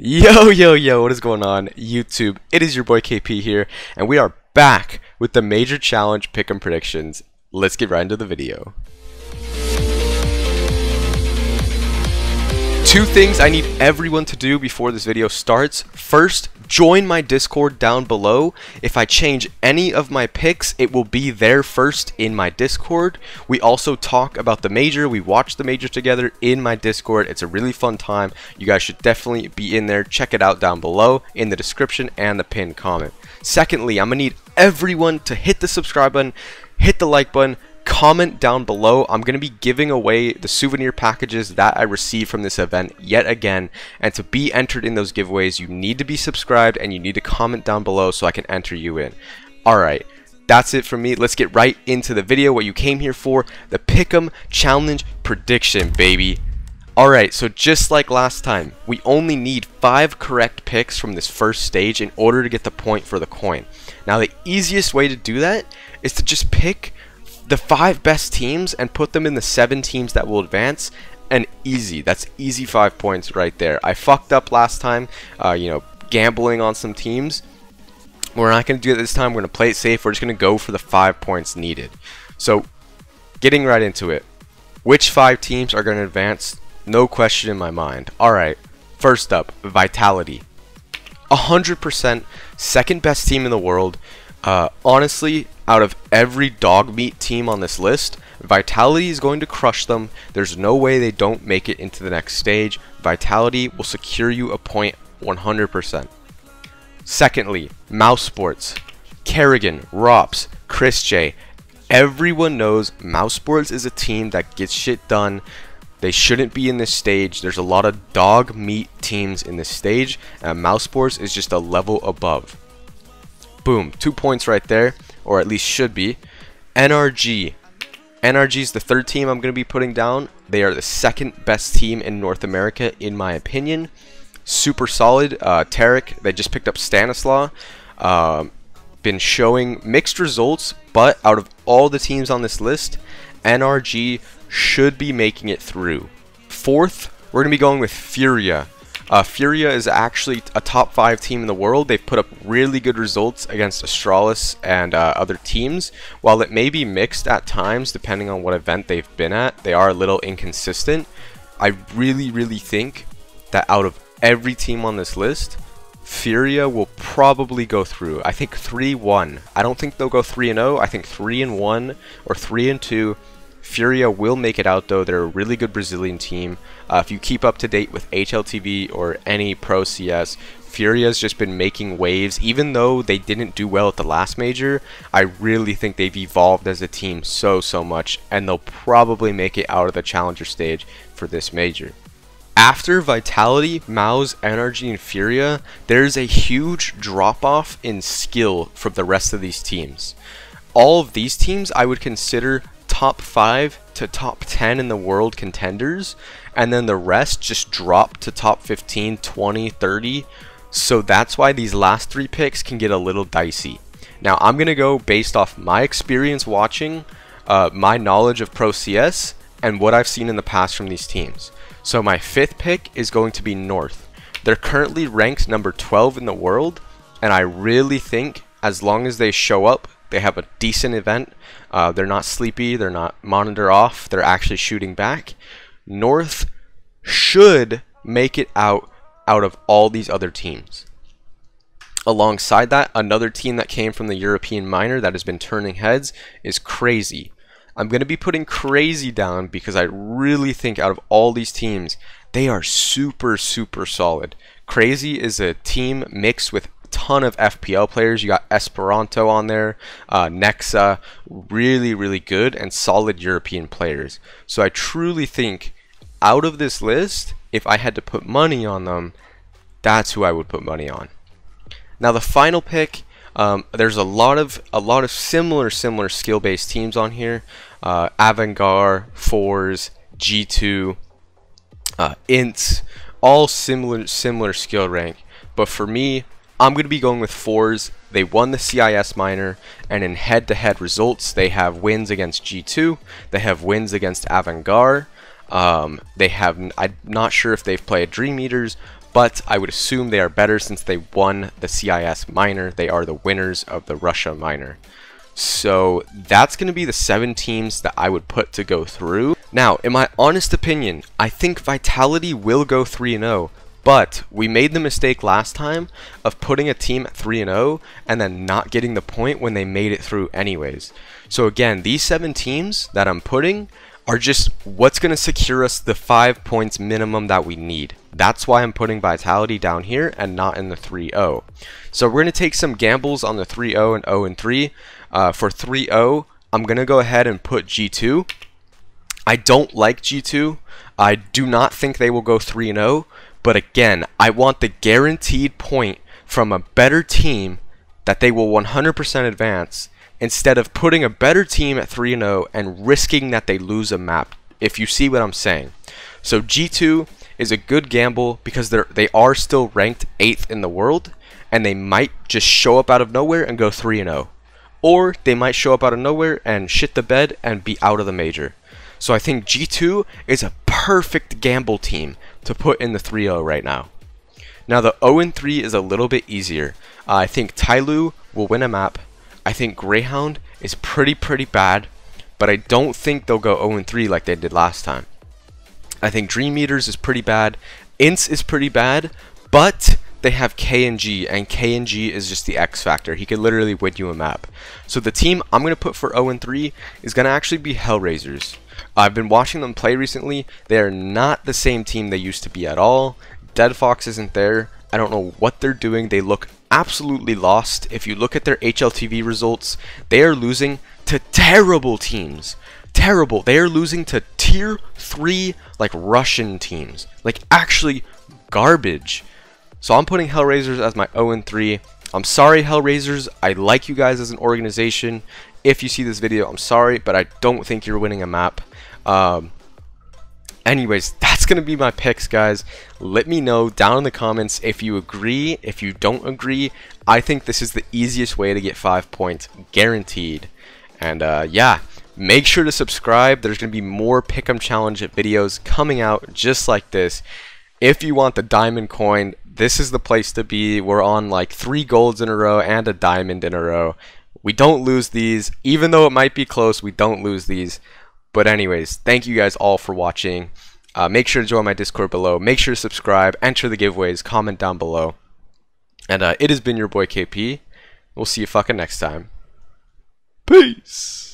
Yo, yo, yo, what is going on, YouTube? It is your boy KP here, and we are back with the Major Challenge Pick'em Predictions. Let's get right into the video. Two things I need everyone to do before this video starts. First, join my Discord down below. If I change any of my picks, it will be there first in my Discord. We also talk about the major. We watch the major together in my Discord. It's a really fun time. You guys should definitely be in there. Check it out down below in the description and the pinned comment. Secondly, I'm going to need everyone to hit the subscribe button, hit the like button, comment down below. I'm going to be giving away the souvenir packages that I received from this event yet again. And to be entered in those giveaways, you need to be subscribed and you need to comment down below so I can enter you in. Alright, that's it for me. Let's get right into the video, what you came here for, the Pick'em Challenge Prediction, baby. Alright, so just like last time, we only need 5 correct picks from this first stage in order to get the point for the coin. Now the easiest way to do that is to just pick the five best teams and put them in the seven teams that will advance and easy. That's easy five points right there. I fucked up last time uh, you know gambling on some teams. We're not going to do it this time. We're going to play it safe. We're just going to go for the five points needed. So getting right into it which five teams are going to advance? No question in my mind. Alright first up Vitality. 100% second best team in the world uh, honestly out of every dog meat team on this list, Vitality is going to crush them. There's no way they don't make it into the next stage. Vitality will secure you a point 100%. Secondly, Mousesports. karrigan, ropz, Chris J. Everyone knows Mousesports is a team that gets shit done. They shouldn't be in this stage. There's a lot of dog meat teams in this stage, and Mousesports is just a level above. Boom, two points right there or at least should be. NRG. NRG is the third team I'm going to be putting down. They are the second best team in North America, in my opinion. Super solid. Uh, Tarik, they just picked up Stanislaw. Uh, been showing mixed results, but out of all the teams on this list, NRG should be making it through. Fourth, we're going to be going with Furia. Uh, Furia is actually a top 5 team in the world. They've put up really good results against Astralis and uh, other teams. While it may be mixed at times, depending on what event they've been at, they are a little inconsistent. I really, really think that out of every team on this list, Furia will probably go through. I think 3-1. I don't think they'll go 3-0. I think 3-1 or 3-2 Furia will make it out though. They're a really good Brazilian team. Uh, if you keep up to date with HLTV or any Pro CS, Furia's just been making waves. Even though they didn't do well at the last major, I really think they've evolved as a team so, so much. And they'll probably make it out of the challenger stage for this major. After Vitality, Mouz NRG, and Furia, there's a huge drop-off in skill from the rest of these teams. All of these teams I would consider top 5 to top 10 in the world contenders and then the rest just drop to top 15 20 30 so that's why these last three picks can get a little dicey. Now i'm gonna go based off my experience watching uh, my knowledge of pro cs and what i've seen in the past from these teams. So my fifth pick is going to be north. They're currently ranked number 12 in the world and i really think as long as they show up they have a decent event. Uh, they're not sleepy. They're not monitor off. They're actually shooting back. North should make it out out of all these other teams. Alongside that, another team that came from the European minor that has been turning heads is CR4ZY. I'm going to be putting CR4ZY down because I really think out of all these teams, they are super, super solid. CR4ZY is a team mixed with ton of FPL players. You got EspiranTo on there, uh, Nexa, really, really good and solid European players. So I truly think out of this list, if I had to put money on them, that's who I would put money on. Now the final pick, um, there's a lot of a lot of similar similar skill-based teams on here. Uh, Avangar, forZe, G2, uh, INTZ, all similar similar skill rank. But for me, I'm going to be going with forZe. They won the CIS minor, and in head-to-head -head results, they have wins against G2, they have wins against Avangar, um, they have, I'm not sure if they've played Dream Eaters, but I would assume they are better since they won the CIS minor. They are the winners of the Russia minor. So that's going to be the seven teams that I would put to go through. Now, in my honest opinion, I think Vitality will go 3-0, but we made the mistake last time of putting a team at 3-0 and then not getting the point when they made it through anyways. So again, these seven teams that I'm putting are just what's going to secure us the five points minimum that we need. That's why I'm putting Vitality down here and not in the 3-0. So we're going to take some gambles on the 3-0 and 0-3. Uh, for 3-0, I'm going to go ahead and put G2. I don't like G2. I do not think they will go 3-0. But again, I want the guaranteed point from a better team that they will 100% advance instead of putting a better team at 3-0 and risking that they lose a map, if you see what I'm saying. So G2 is a good gamble because they're, they are still ranked 8th in the world, and they might just show up out of nowhere and go 3-0 or they might show up out of nowhere and shit the bed and be out of the major. So I think G2 is a perfect gamble team to put in the 3-0 right now. Now the 0-3 is a little bit easier. Uh, I think Tyloo will win a map. I think Grayhound is pretty pretty bad, but I don't think they'll go 0-3 like they did last time. I think Dream Eaters is pretty bad. INTZ is pretty bad, but they have KNG, and KNG is just the X factor. He could literally win you a map. So the team I'm going to put for 0 and 3 is going to actually be Hellraisers. I've been watching them play recently. They are not the same team they used to be at all. Dead Fox isn't there. I don't know what they're doing. They look absolutely lost. If you look at their HLTV results, they are losing to terrible teams. Terrible. They are losing to tier 3 like Russian teams. Like actually garbage. So I'm putting Hellraisers as my 0-3. I'm sorry, Hellraisers. I like you guys as an organization. If you see this video, I'm sorry, but I don't think you're winning a map. Um, anyways, that's going to be my picks, guys. Let me know down in the comments if you agree. If you don't agree, I think this is the easiest way to get 5 points guaranteed. And uh, yeah, make sure to subscribe. There's going to be more Pick'em Challenge videos coming out just like this. If you want the diamond coin, this is the place to be. We're on like three golds in a row and a diamond in a row. We don't lose these. Even though it might be close, we don't lose these. But anyways, thank you guys all for watching. Uh, make sure to join my Discord below. Make sure to subscribe, enter the giveaways, comment down below. And uh, it has been your boy KP. We'll see you fucking next time. Peace.